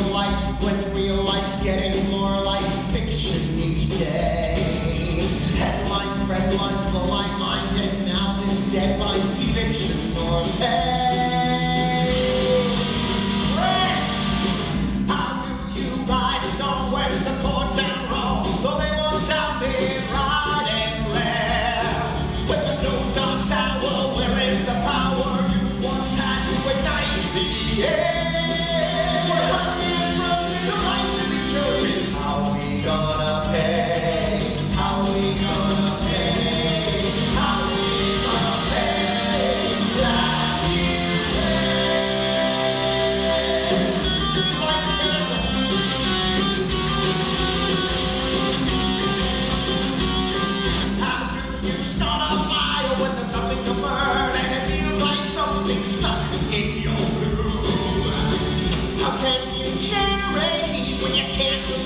don't like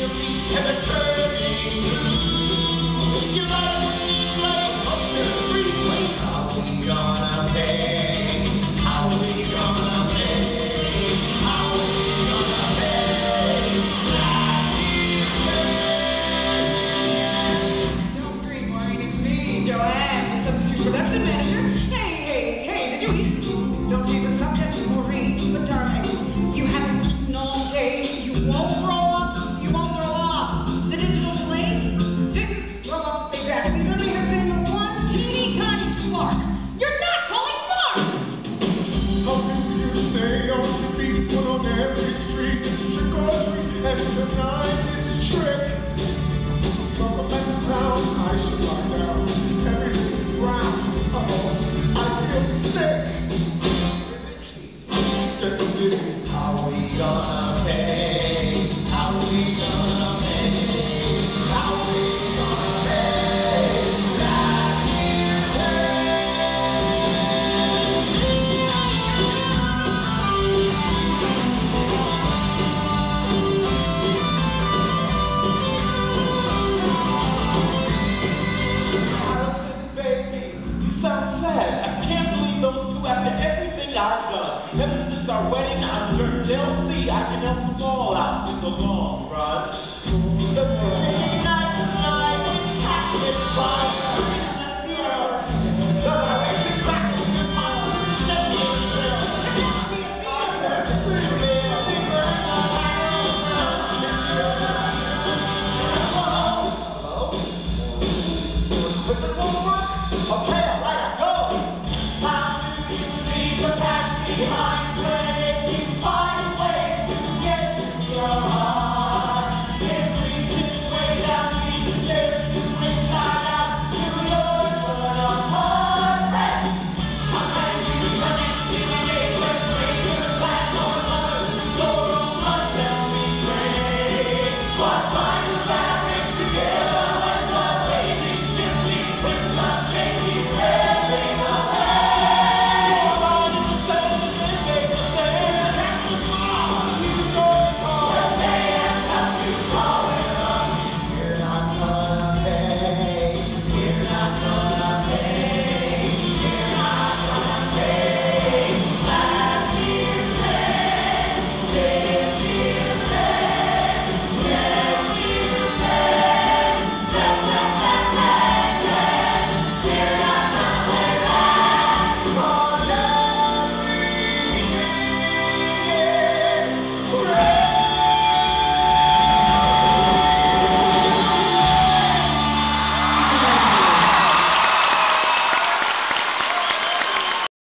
Kept turning don't